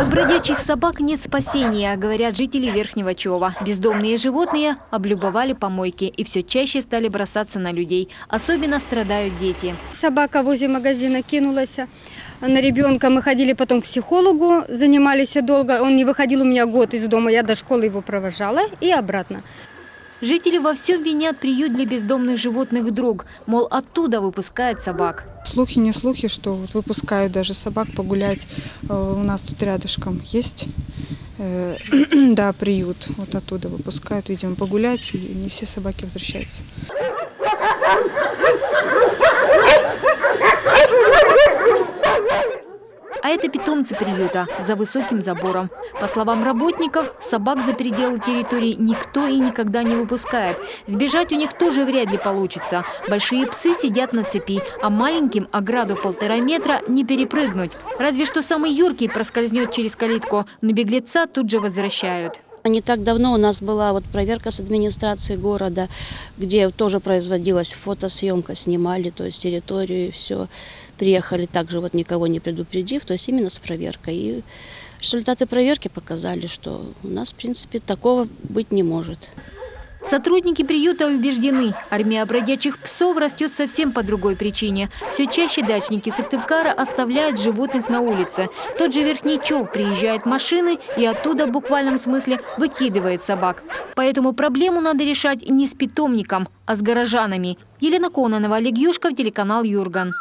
От бродячих собак нет спасения, говорят жители Верхнего Чова. Бездомные животные облюбовали помойки и все чаще стали бросаться на людей. Особенно страдают дети. Собака возле магазина кинулась на ребенка. Мы ходили потом к психологу, занимались долго. Он не выходил у меня год из дома. Я до школы его провожала и обратно. Жители во всем винят приют для бездомных животных «Дрог», мол, оттуда выпускают собак. Слухи не слухи, что вот выпускают даже собак погулять. Э, У нас тут рядышком есть, э, да, приют. Вот оттуда выпускают, видимо, погулять, и не все собаки возвращаются. Это питомцы приюта за высоким забором. По словам работников, собак за пределы территории никто и никогда не выпускает. Сбежать у них тоже вряд ли получится. Большие псы сидят на цепи, а маленьким ограду полтора метра не перепрыгнуть. Разве что самый юркий проскользнет через калитку, но беглеца тут же возвращают. Не так давно у нас была вот проверка с администрации города, где тоже производилась фотосъемка, снимали, то есть территорию и все. Приехали также вот никого не предупредив, то есть именно с проверкой. И результаты проверки показали, что у нас в принципе такого быть не может. Сотрудники приюта убеждены, армия бродячих псов растет совсем по другой причине. Все чаще дачники Сыктывкара оставляют животных на улице. Тот же Верхний Чов приезжает машины и оттуда в буквальном смысле выкидывает собак. Поэтому проблему надо решать не с питомником, а с горожанами. Елена Кононова, Олег Юшков, телеканал Юрган.